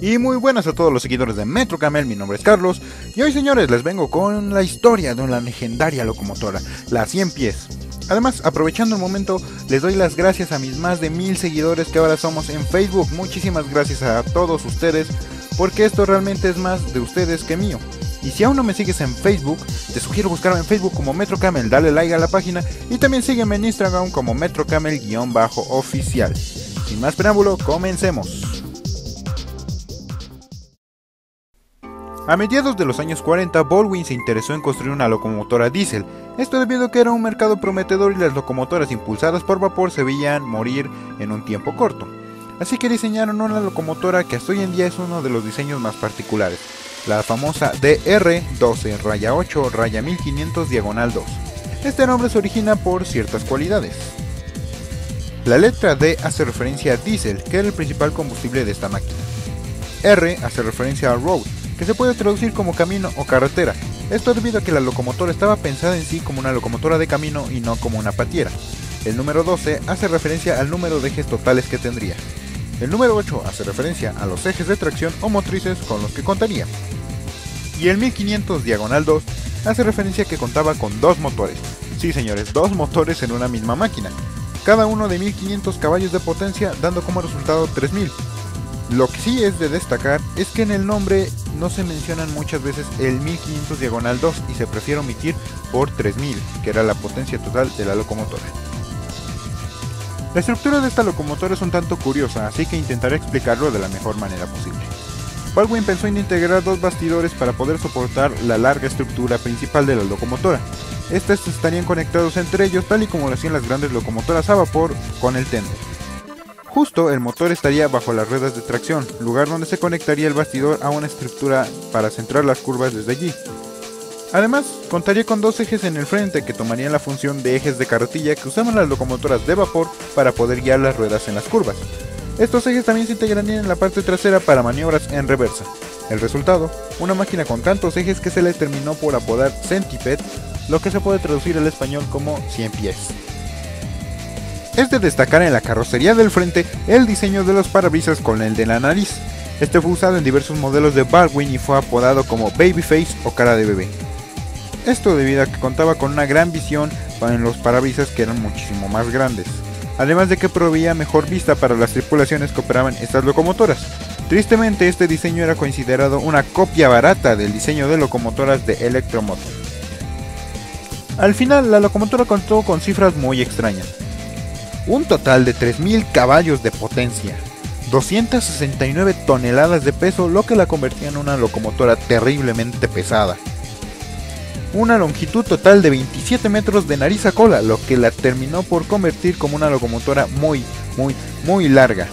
Y muy buenas a todos los seguidores de Metro Camel, mi nombre es Carlos y hoy señores les vengo con la historia de una legendaria locomotora, la 100 pies. Además, aprovechando el momento, les doy las gracias a mis más de mil seguidores que ahora somos en Facebook. Muchísimas gracias a todos ustedes, porque esto realmente es más de ustedes que mío. Y si aún no me sigues en Facebook, te sugiero buscarme en Facebook como Metro Camel, dale like a la página y también sígueme en Instagram como Metro Camel-oficial. Sin más preámbulo, comencemos. A mediados de los años 40, Baldwin se interesó en construir una locomotora diésel, esto debido a que era un mercado prometedor y las locomotoras impulsadas por vapor se veían morir en un tiempo corto. Así que diseñaron una locomotora que hasta hoy en día es uno de los diseños más particulares, la famosa DR-12 raya 8 raya 1500 diagonal 2. Este nombre se origina por ciertas cualidades. La letra D hace referencia a diésel, que era el principal combustible de esta máquina. R hace referencia a road, que se puede traducir como camino o carretera. Esto debido a que la locomotora estaba pensada en sí como una locomotora de camino y no como una patiera. El número 12 hace referencia al número de ejes totales que tendría. El número 8 hace referencia a los ejes de tracción o motrices con los que contaría. Y el 1500 diagonal 2 hace referencia a que contaba con dos motores. Sí señores, dos motores en una misma máquina. Cada uno de 1500 caballos de potencia dando como resultado 3000. Lo que sí es de destacar es que en el nombre no se mencionan muchas veces el 1500 diagonal 2 y se prefiere omitir por 3000, que era la potencia total de la locomotora. La estructura de esta locomotora es un tanto curiosa, así que intentaré explicarlo de la mejor manera posible. Baldwin pensó en integrar dos bastidores para poder soportar la larga estructura principal de la locomotora. Estos estarían conectados entre ellos tal y como lo hacían las grandes locomotoras a vapor con el tender. Justo el motor estaría bajo las ruedas de tracción, lugar donde se conectaría el bastidor a una estructura para centrar las curvas desde allí. Además, contaría con dos ejes en el frente que tomarían la función de ejes de carretilla que usaban las locomotoras de vapor para poder guiar las ruedas en las curvas. Estos ejes también se integrarían en la parte trasera para maniobras en reversa. El resultado, una máquina con tantos ejes que se le terminó por apodar Centipede, lo que se puede traducir al español como 100 pies. Es de destacar en la carrocería del frente el diseño de los parabrisas con el de la nariz. Este fue usado en diversos modelos de Baldwin y fue apodado como Babyface o cara de bebé. Esto debido a que contaba con una gran visión en los parabrisas que eran muchísimo más grandes, además de que proveía mejor vista para las tripulaciones que operaban estas locomotoras. Tristemente este diseño era considerado una copia barata del diseño de locomotoras de Electromotor. Al final la locomotora contó con cifras muy extrañas un total de 3.000 caballos de potencia, 269 toneladas de peso, lo que la convertía en una locomotora terriblemente pesada. Una longitud total de 27 metros de nariz a cola, lo que la terminó por convertir como una locomotora muy, muy, muy larga.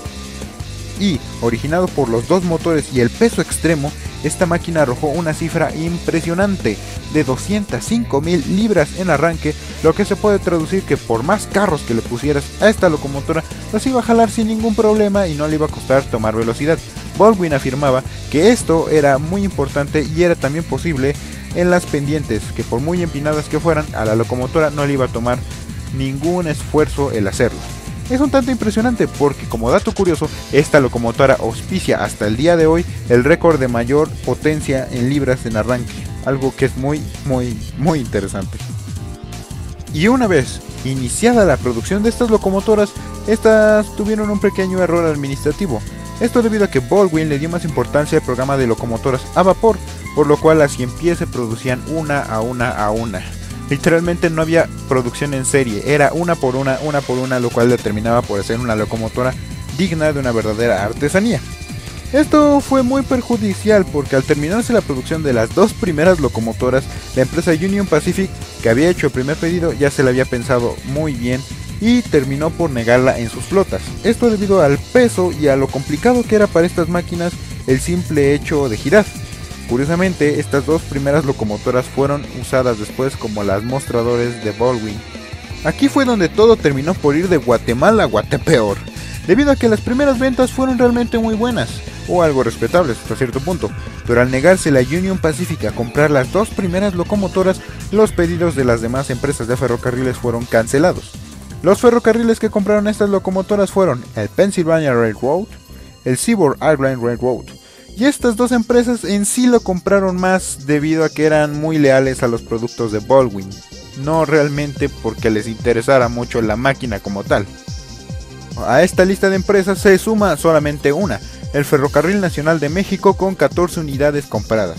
Y, originado por los dos motores y el peso extremo, esta máquina arrojó una cifra impresionante de 205 mil libras en arranque, lo que se puede traducir que por más carros que le pusieras a esta locomotora, los iba a jalar sin ningún problema y no le iba a costar tomar velocidad. Baldwin afirmaba que esto era muy importante y era también posible en las pendientes, que por muy empinadas que fueran, a la locomotora no le iba a tomar ningún esfuerzo el hacerlo. Es un tanto impresionante porque como dato curioso, esta locomotora auspicia hasta el día de hoy el récord de mayor potencia en libras en arranque, algo que es muy, muy, muy interesante. Y una vez iniciada la producción de estas locomotoras, estas tuvieron un pequeño error administrativo. Esto debido a que Baldwin le dio más importancia al programa de locomotoras a vapor, por lo cual las 100 pies se producían una a una a una. Literalmente no había producción en serie, era una por una, una por una, lo cual determinaba por ser una locomotora digna de una verdadera artesanía. Esto fue muy perjudicial porque al terminarse la producción de las dos primeras locomotoras, la empresa Union Pacific, que había hecho el primer pedido, ya se la había pensado muy bien y terminó por negarla en sus flotas. Esto debido al peso y a lo complicado que era para estas máquinas el simple hecho de girar. Curiosamente, estas dos primeras locomotoras fueron usadas después como las mostradores de Baldwin. Aquí fue donde todo terminó por ir de Guatemala a Guatepeor, debido a que las primeras ventas fueron realmente muy buenas, o algo respetables hasta cierto punto, pero al negarse la Union Pacific a comprar las dos primeras locomotoras, los pedidos de las demás empresas de ferrocarriles fueron cancelados. Los ferrocarriles que compraron estas locomotoras fueron el Pennsylvania Railroad, el Seaboard Island Railroad, Y estas dos empresas en sí lo compraron más debido a que eran muy leales a los productos de Baldwin, no realmente porque les interesara mucho la máquina como tal. A esta lista de empresas se suma solamente una, el Ferrocarril Nacional de México con 14 unidades compradas.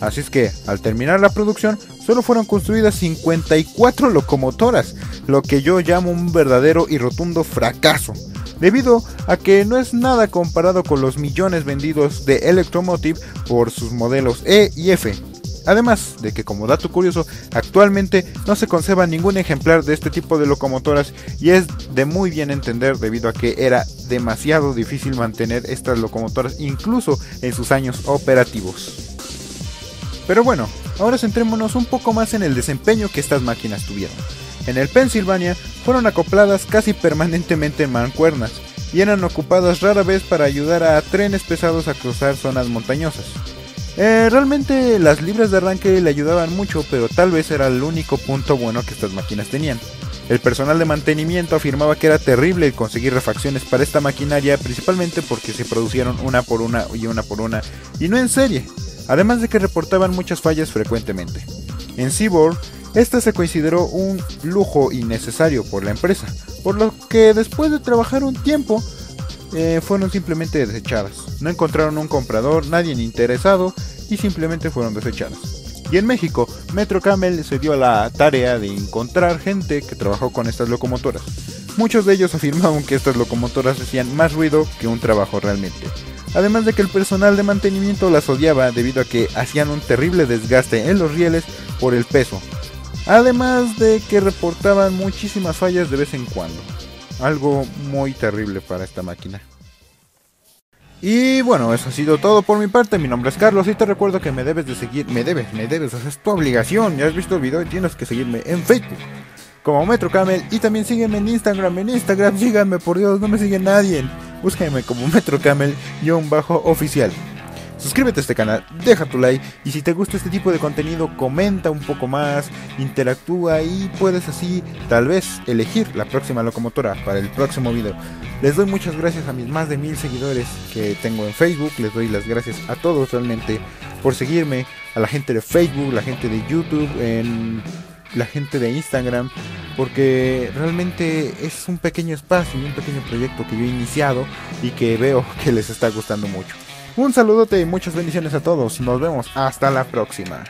Así es que, al terminar la producción, solo fueron construidas 54 locomotoras, lo que yo llamo un verdadero y rotundo fracaso, debido a que no es nada comparado con los millones vendidos de Electromotive por sus modelos E y F. Además de que como dato curioso, actualmente no se conserva ningún ejemplar de este tipo de locomotoras y es de muy bien entender debido a que era demasiado difícil mantener estas locomotoras incluso en sus años operativos. Pero bueno, ahora centrémonos un poco más en el desempeño que estas máquinas tuvieron. En el Pennsylvania fueron acopladas casi permanentemente en mancuernas y eran ocupadas rara vez para ayudar a trenes pesados a cruzar zonas montañosas. Eh, realmente las libras de arranque le ayudaban mucho, pero tal vez era el único punto bueno que estas máquinas tenían. El personal de mantenimiento afirmaba que era terrible conseguir refacciones para esta maquinaria, principalmente porque se producieron una por una y una por una, y no en serie, además de que reportaban muchas fallas frecuentemente. En Seaboard, esta se consideró un lujo innecesario por la empresa, por lo que después de trabajar un tiempo eh, fueron simplemente desechadas. No encontraron un comprador, nadie interesado y simplemente fueron desechadas. Y en México, Metro Camel se dio la tarea de encontrar gente que trabajó con estas locomotoras. Muchos de ellos afirmaban que estas locomotoras hacían más ruido que un trabajo realmente. Además de que el personal de mantenimiento las odiaba debido a que hacían un terrible desgaste en los rieles por el peso, Además de que reportaban muchísimas fallas de vez en cuando. Algo muy terrible para esta máquina. Y bueno, eso ha sido todo por mi parte. Mi nombre es Carlos y te recuerdo que me debes de seguir. Me debes, me debes, es tu obligación. Ya has visto el video y tienes que seguirme en Facebook como Metro Camel y también sígueme en Instagram. En Instagram síganme, por Dios, no me sigue nadie. Búsquenme como Metro Camel-oficial. Suscríbete a este canal, deja tu like y si te gusta este tipo de contenido comenta un poco más, interactúa y puedes así tal vez elegir la próxima locomotora para el próximo video. Les doy muchas gracias a mis más de mil seguidores que tengo en Facebook, les doy las gracias a todos realmente por seguirme, a la gente de Facebook, la gente de YouTube, la gente de Instagram, porque realmente es un pequeño espacio y un pequeño proyecto que yo he iniciado y que veo que les está gustando mucho. Un saludote y muchas bendiciones a todos. Nos vemos hasta la próxima.